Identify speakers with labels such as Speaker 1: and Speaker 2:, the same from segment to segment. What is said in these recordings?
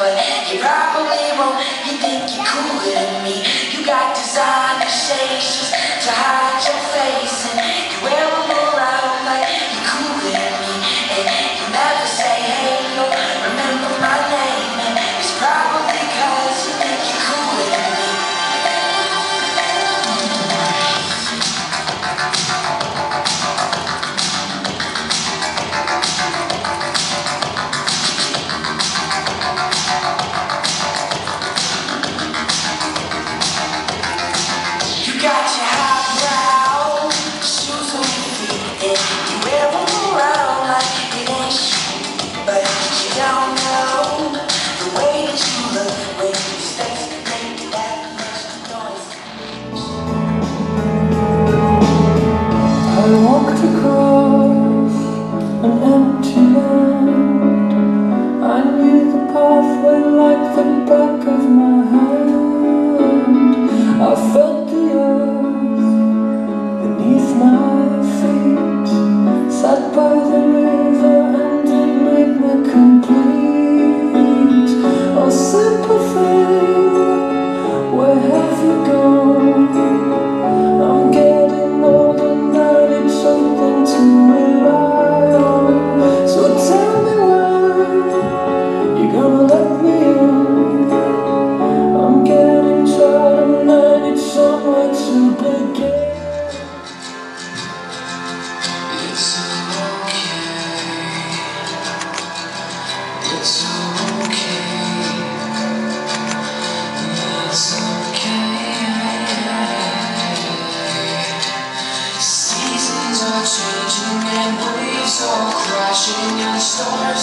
Speaker 1: But you probably won't, you think you're cooler than me. You got designer shades just to hide.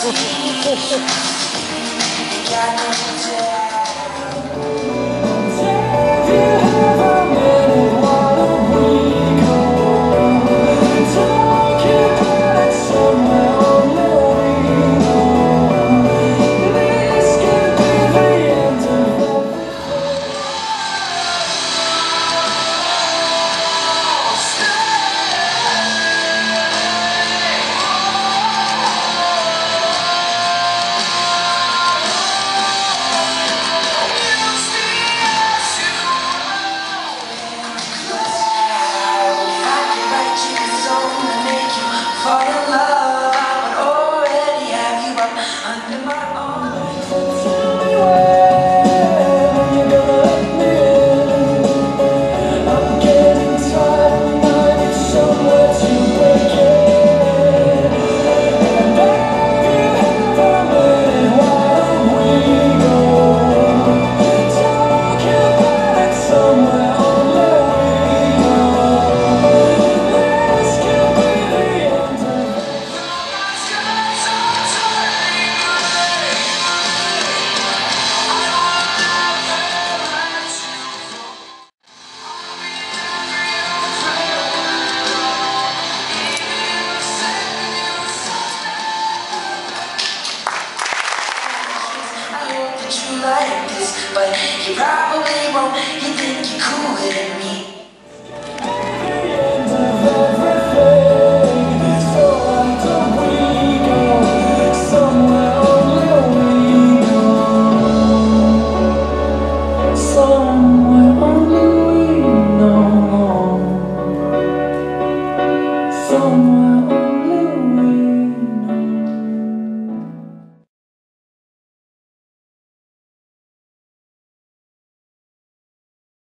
Speaker 1: Oh, oh, oh.